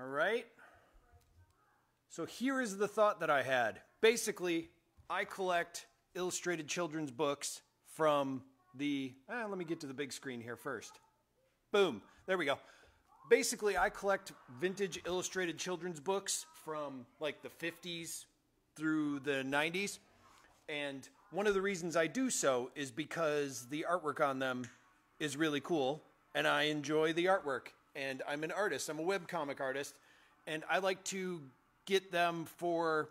All right. So here is the thought that I had. Basically, I collect illustrated children's books from the. Eh, let me get to the big screen here first. Boom. There we go. Basically, I collect vintage illustrated children's books from like the 50s through the 90s. And one of the reasons I do so is because the artwork on them is really cool and I enjoy the artwork. And I'm an artist, I'm a webcomic artist, and I like to get them for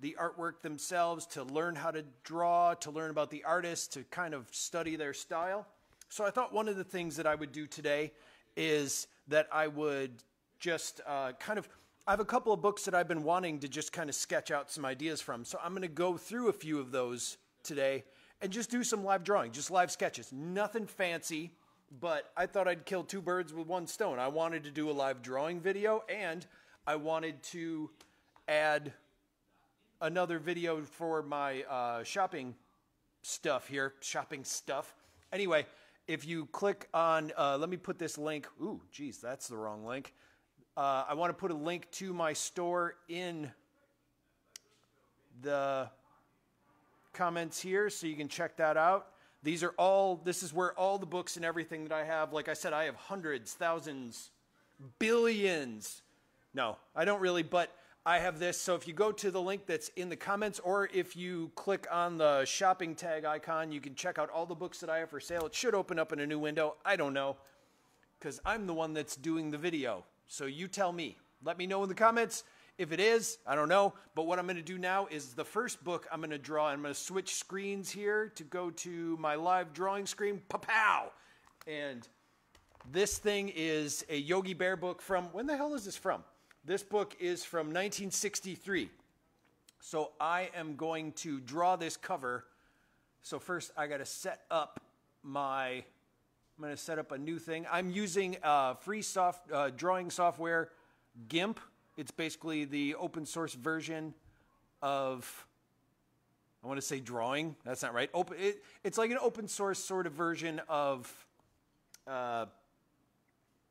the artwork themselves, to learn how to draw, to learn about the artist, to kind of study their style. So I thought one of the things that I would do today is that I would just uh, kind of. I have a couple of books that I've been wanting to just kind of sketch out some ideas from. So I'm going to go through a few of those today and just do some live drawing, just live sketches. Nothing fancy, but I thought I'd kill two birds with one stone. I wanted to do a live drawing video and I wanted to add another video for my uh, shopping stuff here, shopping stuff. Anyway, if you click on, uh, let me put this link. Ooh, geez, that's the wrong link. Uh, I want to put a link to my store in the comments here so you can check that out. These are all, this is where all the books and everything that I have, like I said, I have hundreds, thousands, billions. No, I don't really, but I have this. So if you go to the link that's in the comments, or if you click on the shopping tag icon, you can check out all the books that I have for sale. It should open up in a new window. I don't know, because I'm the one that's doing the video. So you tell me. Let me know in the comments. If it is, I don't know. But what I'm going to do now is the first book I'm going to draw. I'm going to switch screens here to go to my live drawing screen. Pow! And this thing is a Yogi Bear book from, when the hell is this from? This book is from 1963. So I am going to draw this cover. So first I got to set up my, I'm going to set up a new thing. I'm using uh, free soft uh, drawing software, GIMP. It's basically the open source version of, I want to say drawing. That's not right. Open, it, it's like an open source sort of version of uh,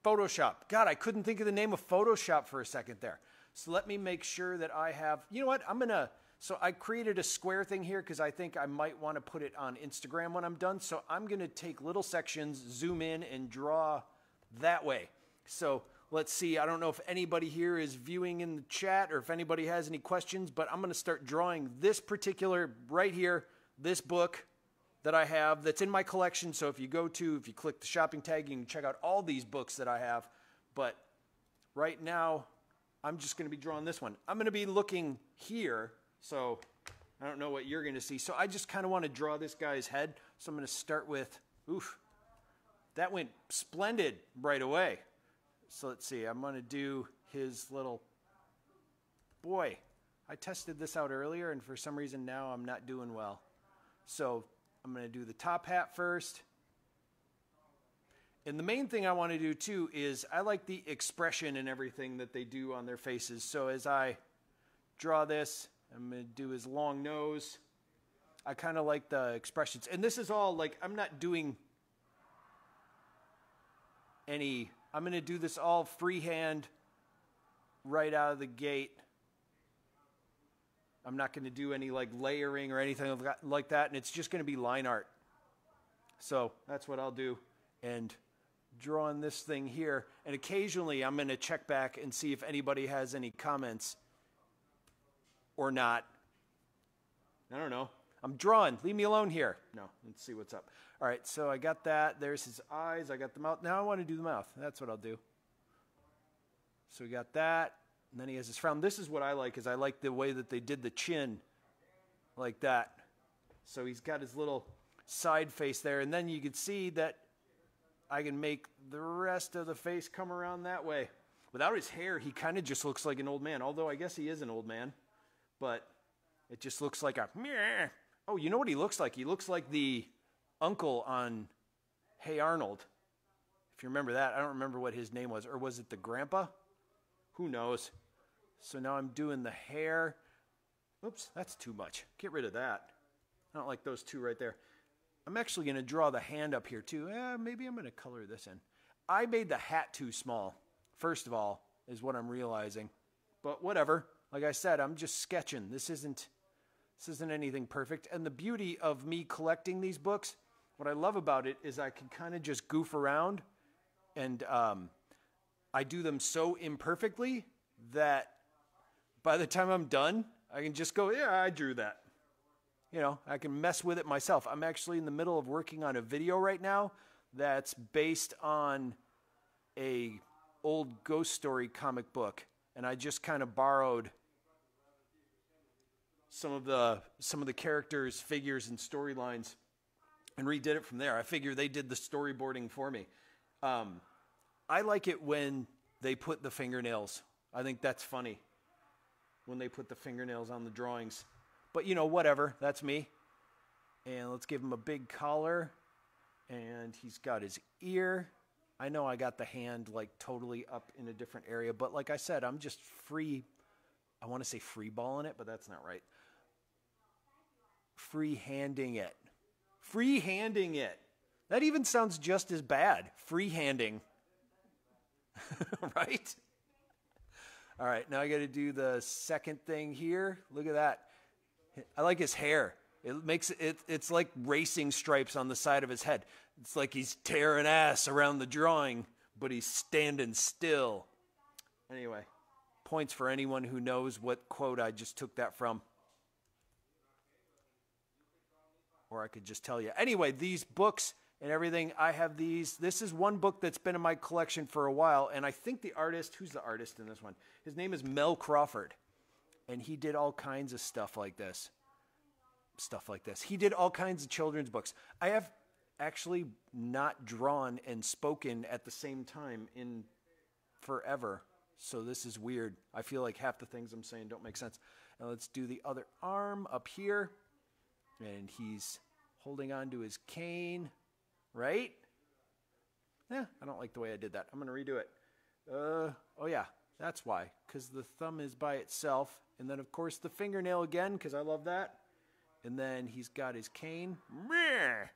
Photoshop. God, I couldn't think of the name of Photoshop for a second there. So let me make sure that I have, you know what? I'm to, so I created a square thing here because I think I might want to put it on Instagram when I'm done. So I'm to take little sections, zoom in, and draw that way. So let's see. I don't know if anybody here is viewing in the chat or if anybody has any questions, but I'm going to start drawing this particular, right here, this book that I have that's in my collection. So if you go to, if you click the shopping tag, you can check out all these books that I have. But right now, I'm just going to be drawing this one. I'm going to be looking here. So I don't know what you're going to see. So I just kind of want to draw this guy's head. So I'm going to start with, oof, that went splendid right away. So let's see, I'm going to do his little, boy, I tested this out earlier and for some reason now I'm not doing well. So I'm going to do the top hat first. And the main thing I want to do too is I like the expression and everything that they do on their faces. So as I draw this, I'm going to do his long nose. I kind of like the expressions. And this is all like, I'm not doing any, I'm going to do this all freehand right out of the gate. I'm not going to do any like layering or anything like that, and it's just going to be line art. So that's what I'll do. And drawing this thing here, and occasionally I'm going to check back and see if anybody has any comments or not. I don't know. I'm drawing. Leave me alone here. No, let's see what's up. All right, so I got that. There's his eyes. I got the mouth. Now I want to do the mouth. That's what I'll do. So we got that. And then he has his frown. This is what I like, is I like the way that they did the chin like that. So he's got his little side face there. And then you can see that I can make the rest of the face come around that way. Without his hair, he kind of just looks like an old man. Although I guess he is an old man. But it just looks like a... Meh. Oh, you know what he looks like? He looks like the uncle on Hey Arnold. If you remember that. I don't remember what his name was. Or was it the grandpa? Who knows? So now I'm doing the hair. Oops, that's too much. Get rid of that. I don't like those two right there. I'm actually going to draw the hand up here too. Eh, maybe I'm going to color this in. I made the hat too small, first of all. is what I'm realizing. But whatever. Like I said, I'm just sketching. This isn't this isn't anything perfect. And the beauty of me collecting these books, what I love about it is I can kind of just goof around, and um, I do them so imperfectly that by the time I'm done, I can just go, yeah, I drew that. You know, I can mess with it myself. I'm actually in the middle of working on a video right now that's based on a old ghost story comic book and I just kind of borrowed some of the some of the characters, figures and storylines and redid it from there. I figure they did the storyboarding for me. Um, I like it when they put the fingernails. I think that's funny when they put the fingernails on the drawings. But you know, whatever. That's me. And let's give him a big collar. And he's got his ear. I know I got the hand like totally up in a different area, but like I said, I'm just free. I want to say free balling it, but that's not right. Free handing it. Free handing it. That even sounds just as bad. Free handing. right? All right, now I got to do the second thing here. Look at that. I like his hair. It makes it it's like racing stripes on the side of his head. It's like he's tearing ass around the drawing, but he's standing still. Anyway, points for anyone who knows what quote I just took that from. Or I could just tell you. Anyway, these books and everything, I have these. This is one book that's been in my collection for a while, and I think the artist, who's the artist in this one? His name is Mel Crawford. And he did all kinds of stuff like this stuff like this. He did all kinds of children's books. I have actually not drawn and spoken at the same time in forever. So this is weird. I feel like half the things I'm saying don't make sense. Now let's do the other arm up here. And he's holding on to his cane, right? Yeah, I don't like the way I did that. I'm going to redo it. Uh, oh yeah, that's why. Because the thumb is by itself. And then, of course, the fingernail again, because I love that. And then he's got his cane. Meh.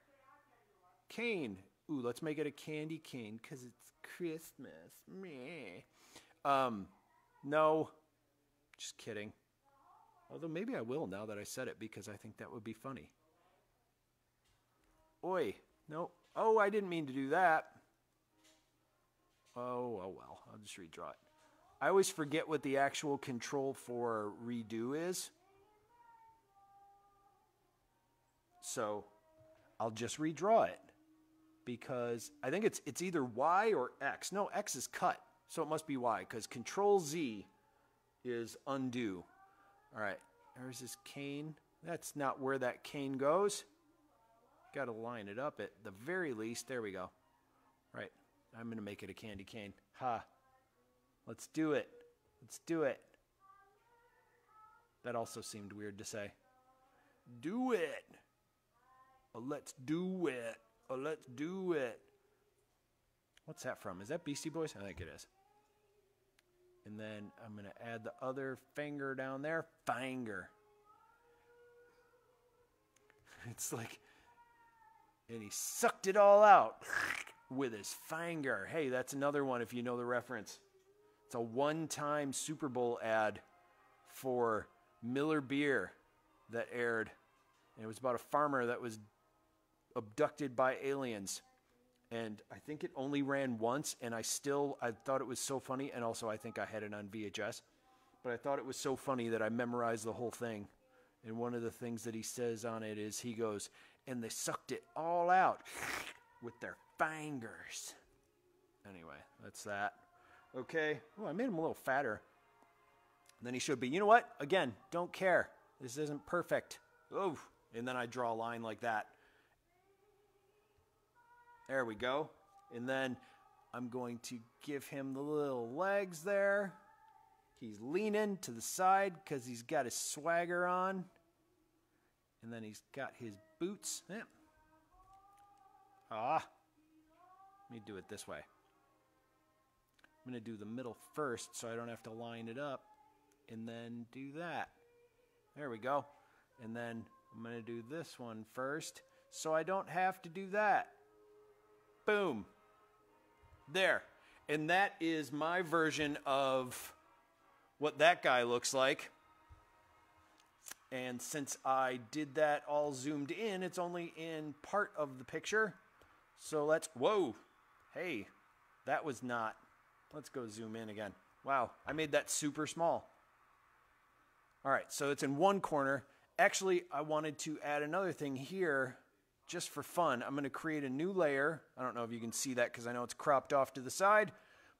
Cane. Ooh, let's make it a candy cane because it's Christmas. Meh. Um, no, just kidding. Although maybe I will now that I said it because I think that would be funny. Oi. No. Oh, I didn't mean to do that. Oh, oh well. I'll just redraw it. I always forget what the actual control for redo is. So I'll just redraw it because I think it's it's either Y or X. No, X is cut, so it must be Y because Control Z is undo. All right, there's this cane. That's not where that cane goes. Got to line it up at the very least. There we go. Right, I'm going to make it a candy cane. Ha. Let's do it. Let's do it. That also seemed weird to say. Do it. Let's do it. Oh, let's do it. What's that from? Is that Beastie Boys? I think it is. And then I'm going to add the other finger down there. Finger. It's like, and he sucked it all out with his finger. Hey, that's another one if you know the reference. It's a one time Super Bowl ad for Miller Beer that aired. And it was about a farmer that was abducted by aliens and I think it only ran once and I still I thought it was so funny and also I think I had it on VHS but I thought it was so funny that I memorized the whole thing and one of the things that he says on it is he goes and they sucked it all out with their fingers. Anyway that's that. Okay. Oh I made him a little fatter than he should be. You know what? Again don't care. This isn't perfect. Oh and then I draw a line like that there we go. And then I'm going to give him the little legs there. He's leaning to the side because he's got his swagger on. And then he's got his boots. Yeah. Ah. Let me do it this way. I'm going to do the middle first so I don't have to line it up. And then do that. There we go. And then I'm going to do this one first so I don't have to do that. Boom. There. And that is my version of what that guy looks like. And since I did that all zoomed in, it's only in part of the picture. So let's, whoa, hey, that was not. Let's go zoom in again. Wow, I made that super small. All right, so it's in one corner. Actually, I wanted to add another thing here just for fun. I'm going to create a new layer. I don't know if you can see that because I know it's cropped off to the side,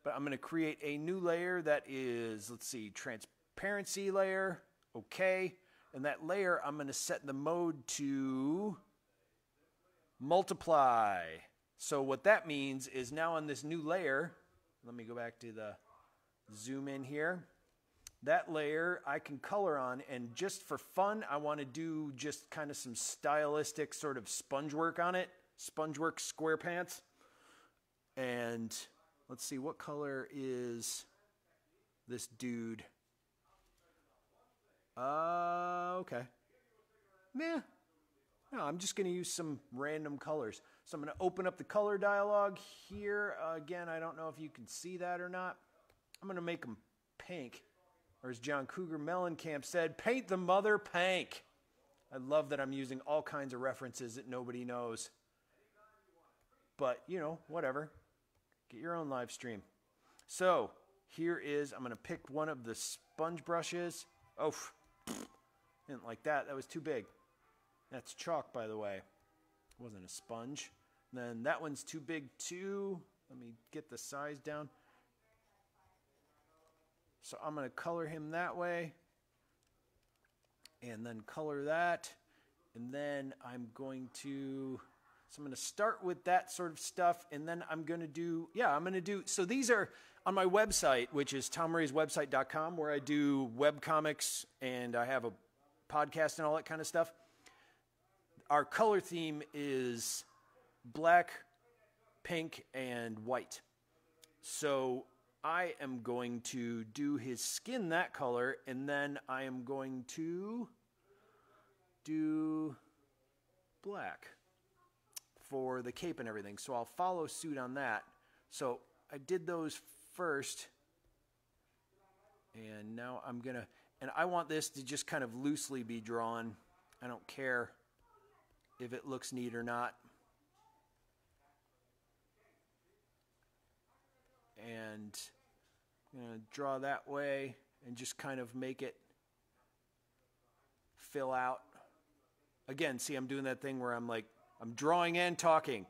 but I'm going to create a new layer that is, let's see, transparency layer. Okay. And that layer, I'm going to set the mode to multiply. So what that means is now on this new layer, let me go back to the zoom in here. That layer I can color on, and just for fun, I want to do just kind of some stylistic sort of sponge work on it. Sponge work square pants. And let's see, what color is this dude? Uh, okay. Meh. No, I'm just going to use some random colors. So I'm to open up the color dialog here. Uh, again, I don't know if you can see that or not. I'm going to make them pink. Or as John Cougar Mellencamp said, paint the mother pank. I love that I'm using all kinds of references that nobody knows. But, you know, whatever. Get your own live stream. So, here is, I'm going to pick one of the sponge brushes. Oh, didn't like that. That was too big. That's chalk, by the way. It wasn't a sponge. And then that one's too big, too. Let me get the size down. So I'm going to color him that way. And then color that. And then I'm going to... So I'm going to start with that sort of stuff, and then I'm going to do, yeah, I'm going to do, so these are on my website, which is tomrayswebsite.com, where I do web comics and I have a podcast and all that kind of stuff our color theme is black, pink, and white. So I am going to do his skin that color, and then I am going to do black for the cape and everything. So I'll follow suit on that. So I did those first, and now I'm going to, and I want this to just kind of loosely be drawn. I don't care if it looks neat or not. And I'm going to draw that way and just kind of make it fill out. Again, see, I'm doing that thing where I'm like, I'm drawing and talking.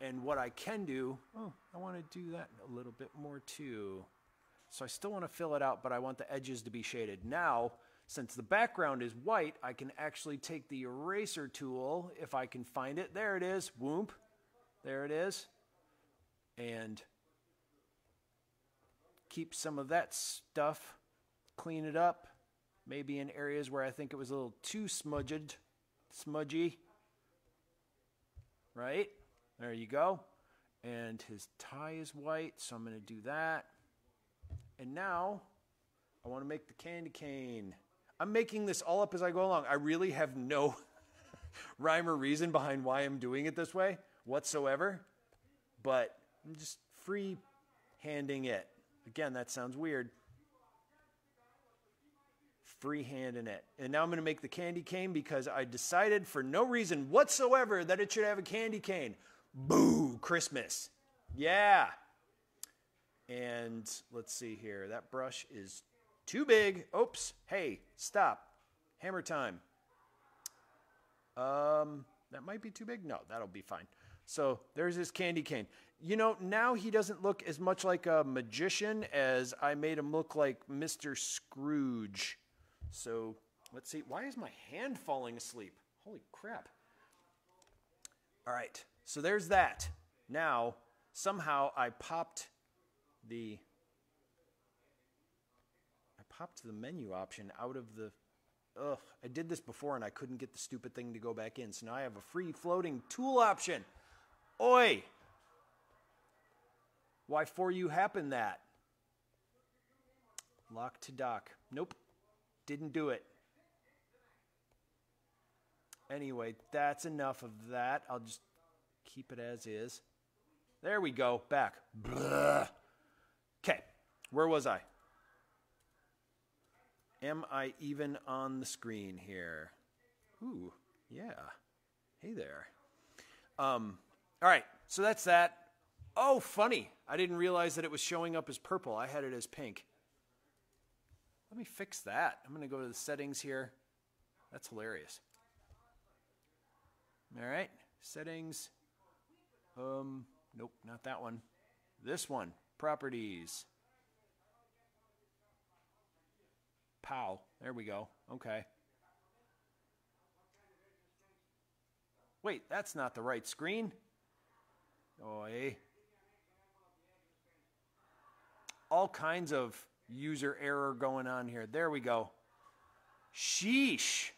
And what I can do, oh, I want to do that a little bit more too. So I still want to fill it out, but I want the edges to be shaded. Now, since the background is white, I can actually take the eraser tool, if I can find it. There it is. Whoop. There it is. And keep some of that stuff, clean it up. Maybe in areas where I think it was a little too smudged, smudgy. Right? There you go. And his tie is white, so I'm going to do that. And now I want to make the candy cane. I'm making this all up as I go along. I really have no rhyme or reason behind why I'm doing it this way whatsoever, but I'm just free handing it. Again, that sounds weird. Free handing it. And now I'm going to make the candy cane because I decided for no reason whatsoever that it should have a candy cane. Boo, Christmas. Yeah. And let's see here. That brush is too big. Oops. Hey, stop. Hammer time. Um, that might be too big. No, that'll be fine. So there's his candy cane. You know, now he doesn't look as much like a magician as I made him look like Mr. Scrooge. So let's see. Why is my hand falling asleep? Holy crap. All right. So there's that. Now, somehow I popped the I popped the menu option out of the. Ugh, I did this before and I couldn't get the stupid thing to go back in. So now I have a free floating tool option. Oi! Why for you happen that? Lock to dock. Nope. Didn't do it. Anyway, that's enough of that. I'll just keep it as is. There we go. Back. Okay. Where was I? Am I even on the screen here? Ooh, yeah. Hey there. Um, all right, so that's that. Oh, funny. I didn't realize that it was showing up as purple. I had it as pink. Let me fix that. I'm going to go to the settings here. That's hilarious. All right, settings. Um, nope, not that one. This one, properties. Pow. There we go. Okay. Wait, that's not the right screen. Oi. All kinds of user error going on here. There we go. Sheesh.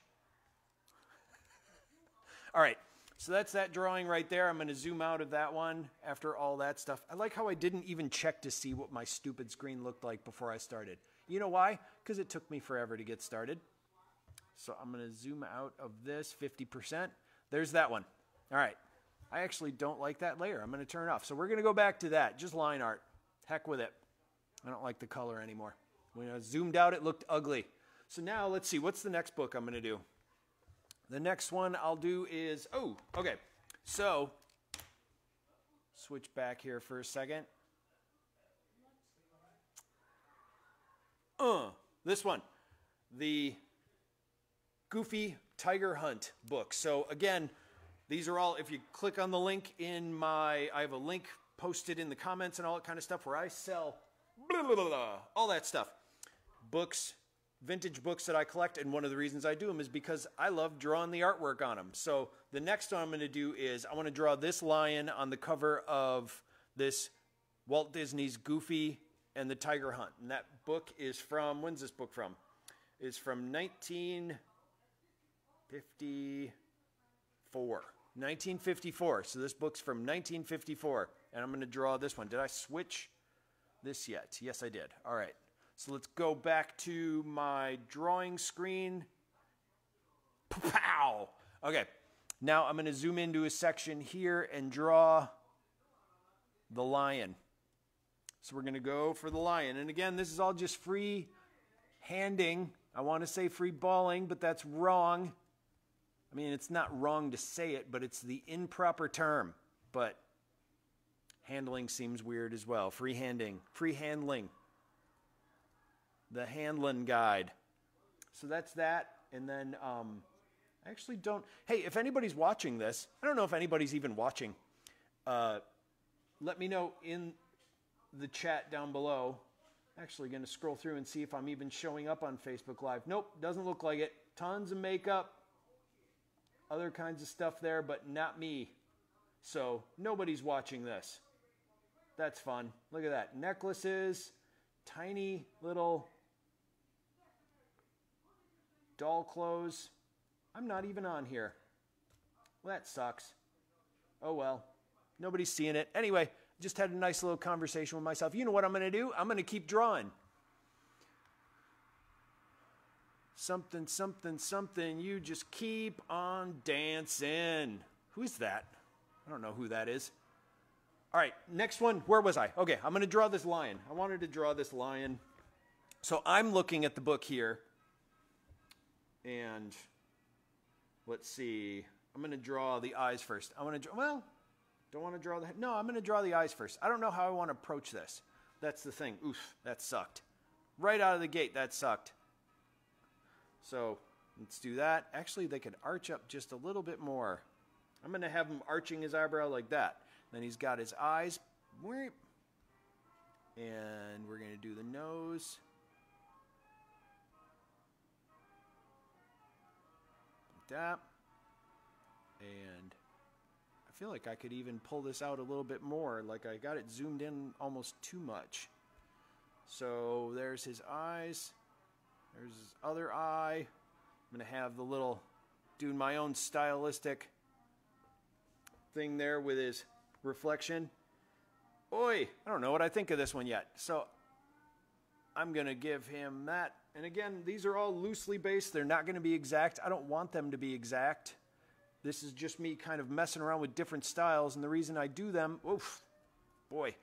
all right. So that's that drawing right there. I'm going to zoom out of that one after all that stuff. I like how I didn't even check to see what my stupid screen looked like before I started. You know why? Because it took me forever to get started. So I'm going to zoom out of this 50%. There's that one. All right. I actually don't like that layer. I'm going to turn it off. So we're going to go back to that. Just line art. Heck with it. I don't like the color anymore. When I zoomed out, it looked ugly. So now let's see. What's the next book I'm going to do? The next one I'll do is, oh, okay. So switch back here for a second. Uh, this one, the Goofy Tiger Hunt book. So again, these are all, if you click on the link in my, I have a link posted in the comments and all that kind of stuff where I sell blah, blah, blah, all that stuff. Books, vintage books that I collect, and one of the reasons I do them is because I love drawing the artwork on them. So the next one I'm going to do is I want to draw this lion on the cover of this Walt Disney's Goofy and the Tiger Hunt. And that book is from, when's this book from? Is from 1954. 1954. So this book's from 1954. And I'm going to draw this one. Did I switch this yet? Yes, I did. All right. So let's go back to my drawing screen. Pow! Okay. Now I'm going to zoom into a section here and draw the lion. So we're going to go for the lion. And again, this is all just free handing. I want to say free balling, but that's wrong. I mean, it's not wrong to say it, but it's the improper term. But handling seems weird as well. Free handing, free handling. The handling guide. So that's that. And then um, I actually don't. Hey, if anybody's watching this, I don't know if anybody's even watching. Uh, let me know in the chat down below. Actually, going to scroll through and see if I'm even showing up on Facebook Live. Nope, doesn't look like it. Tons of makeup, other kinds of stuff there, but not me. So nobody's watching this. That's fun. Look at that. Necklaces, tiny little doll clothes. I'm not even on here. Well, that sucks. Oh well. Nobody's seeing it. Anyway, just had a nice little conversation with myself. You know what I'm going to do? I'm going to keep drawing. Something, something, something. You just keep on dancing. Who's that? I don't know who that is. All right, next one. Where was I? Okay, I'm going to draw this lion. I wanted to draw this lion. So I'm looking at the book here. And let's see. I'm going to draw the eyes first. I want to draw, well, don't want to draw the head. No, I'm going to draw the eyes first. I don't know how I want to approach this. That's the thing. Oof, that sucked. Right out of the gate, that sucked. So let's do that. Actually, they could arch up just a little bit more. I'm going to have him arching his eyebrow like that. Then he's got his eyes. And we're going to do the nose. Like that. And I feel like I could even pull this out a little bit more. Like I got it zoomed in almost too much. So there's his eyes. There's his other eye. I'm going to have the little, doing my own stylistic thing there with his reflection. Oi, I don't know what I think of this one yet. So I'm going to give him that. And again, these are all loosely based. They're not going to be exact. I don't want them to be exact. This is just me kind of messing around with different styles, and the reason I do them, oof, boy.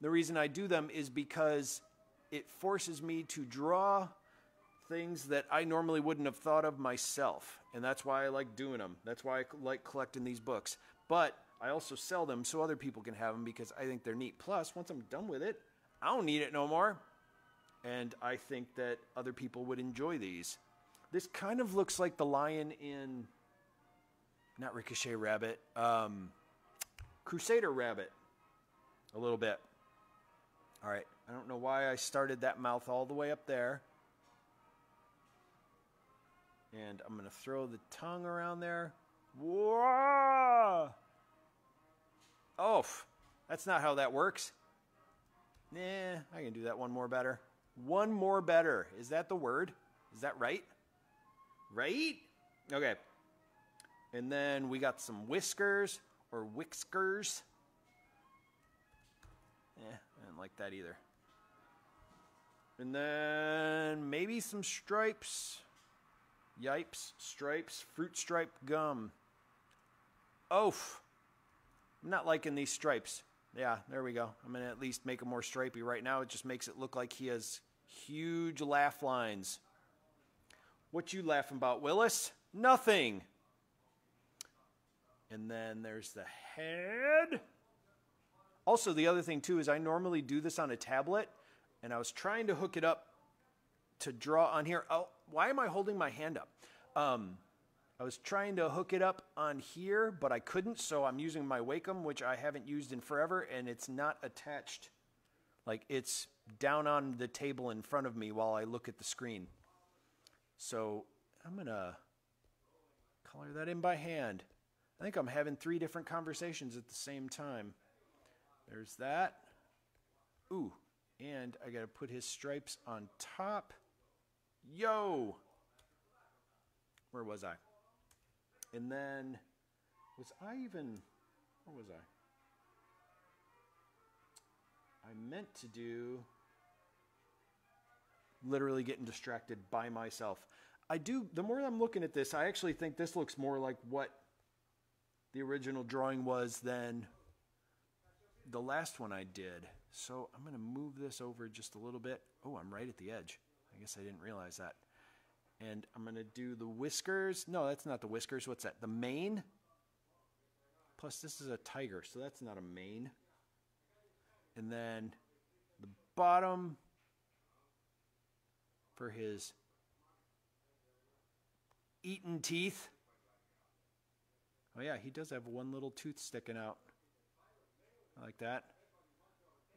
The reason I do them is because it forces me to draw things that I normally wouldn't have thought of myself. And that's why I like doing them. That's why I like collecting these books. But I also sell them so other people can have them because I think they're neat. Plus, once I'm done with it, I don't need it no more. And I think that other people would enjoy these. This kind of looks like the lion in, not Ricochet Rabbit, um, Crusader Rabbit, a little bit. All right, I don't know why I started that mouth all the way up there. And I'm going to throw the tongue around there. Whoa! Oh, that's not how that works. Nah, I can do that one more better. One more better. Is that the word? Is that right? Right? Okay. And then we got some whiskers or whiskers. Yeah, I didn't like that either. And then maybe some stripes. Yipes, stripes, fruit stripe gum. Oaf. I'm not liking these stripes. Yeah, there we go. I'm going to at least make them more stripy. Right now, it just makes it look like he has huge laugh lines. What you laughing about, Willis? Nothing. And then there's the head. Also, the other thing too is I normally do this on a tablet, and I was trying to hook it up to draw on here. Oh, why am I holding my hand up? Um, I was trying to hook it up on here, but I couldn't, so I'm using my Wacom, which I haven't used in forever, and it's not attached. Like it's down on the table in front of me while I look at the screen. So I'm going to color that in by hand. I think I'm having three different conversations at the same time. There's that. Ooh, and I got to put his stripes on top. Yo! Where was I? And then, was I even, where was I? I meant to do literally getting distracted by myself. I do, the more I'm looking at this, I actually think this looks more like what the original drawing was than the last one I did. So I'm going to move this over just a little bit. Oh, I'm right at the edge. I guess I didn't realize that. And I'm going to do the whiskers. No, that's not the whiskers. What's that? The mane? Plus, this is a tiger, so that's not a mane. And then the bottom for his eaten teeth. Oh, yeah, he does have one little tooth sticking out. like that.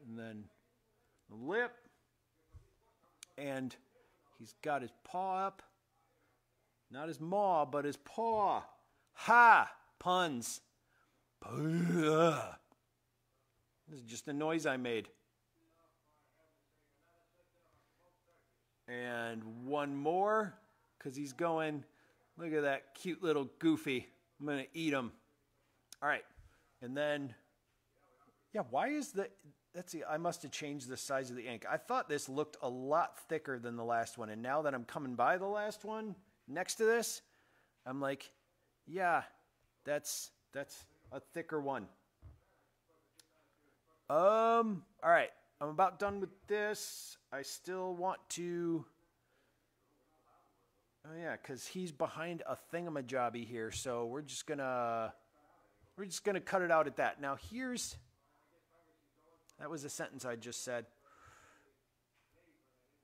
And then the lip. And he's got his paw up. Not his maw, but his paw. Ha! Puns. This is just a noise I made. And one more, because he's going, look at that cute little goofy. I'm going to eat him. All right. And then, yeah, why is the, let's see, I must have changed the size of the ink. I thought this looked a lot thicker than the last one. And now that I'm coming by the last one, next to this, I'm like, yeah, that's that's a thicker one. Um, all right, I'm about done with this. I still want to. Oh yeah, because he's behind a thingamajobby here, so we're just gonna we're just gonna cut it out at that. Now here's that was a sentence I just said.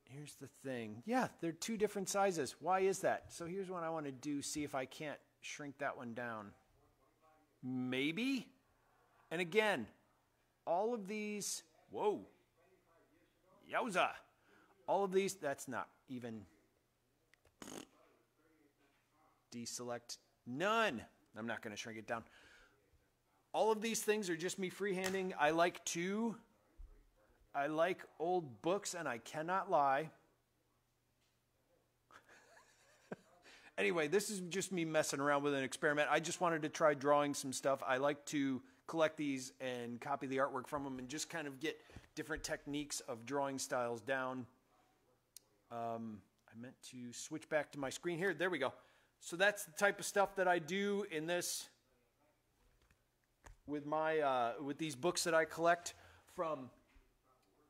Here's the thing. Yeah, they're two different sizes. Why is that? So here's what I want to do, see if I can't shrink that one down. Maybe. And again, all of these, whoa, yowza. All of these, that's not even deselect none. I'm not going to shrink it down. All of these things are just me freehanding. I like to I like old books and I cannot lie. anyway, this is just me messing around with an experiment. I just wanted to try drawing some stuff. I like to collect these and copy the artwork from them and just kind of get different techniques of drawing styles down. Um, I meant to switch back to my screen here. There we go. So that's the type of stuff that I do in this with my uh, with these books that I collect from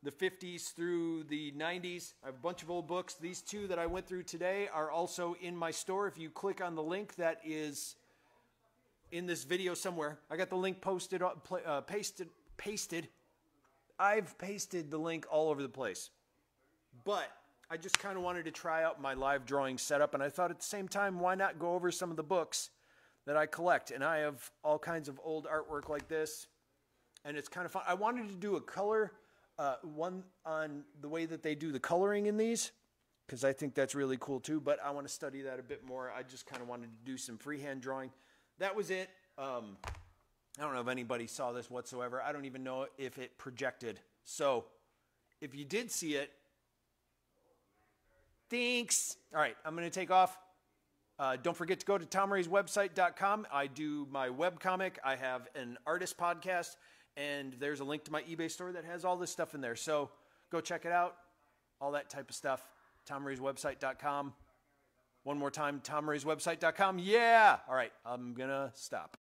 the 50s through the 90s. I have a bunch of old books. These two that I went through today are also in my store. If you click on the link that is in this video somewhere, I got the link posted, uh, pasted, pasted. I've pasted the link all over the place. But I just kind of wanted to try out my live drawing setup, and I thought at the same time, why not go over some of the books that I collect? And I have all kinds of old artwork like this, and it's kind of fun. I wanted to do a color uh, one on the way that they do the coloring in these because I think that's really cool too. But I want to study that a bit more. I just kind of wanted to do some freehand drawing. That was it. Um, I don't know if anybody saw this whatsoever. I don't even know if it projected. So if you did see it, thanks. All right, I'm going to take off. Uh, don't forget to go to tomrayswebsite.com. I do my web comic. I have an artist podcast and there's a link to my eBay store that has all this stuff in there. So go check it out, all that type of stuff. TomRaysWebsite.com. One more time, TomRaysWebsite.com. Yeah. All right, I'm going to stop.